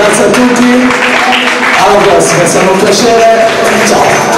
grazie a tutti. Alla prossima è stato un piacere. Ciao.